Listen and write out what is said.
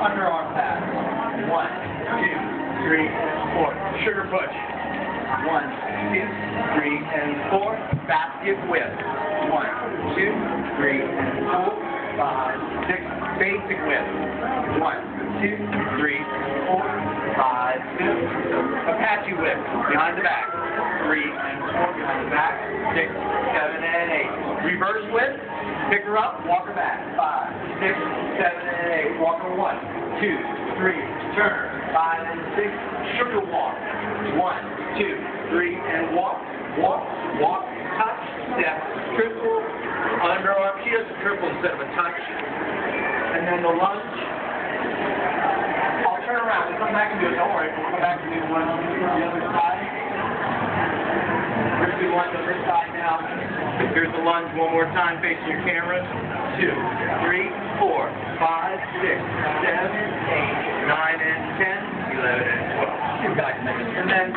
underarm pass. One, two, three, four. Sugar push. One, two, three, and four. Basket whip. One, two, three, four, five, six. Basic whip. One, two, three, four, five, six. Apache whip. Behind the back. Three and four. Behind the back. Six, seven, eight. Pick her up. Walk her back. Five, six, seven, and eight. Walk her one, two, three. Turn. Five and six. Sugar walk. One, two, three, and walk. Walk, walk, touch, step, triple, underarm. She does a triple instead of a touch. And then the lunge. I'll turn around. We'll come back and do it. Don't worry. We'll come back and do one on the other side. Here's the lunge on this side now. The lunge one more time facing your camera. Two, three, four, five, six, seven, eight, nine, and ten, eleven, and twelve. You guys make it. And then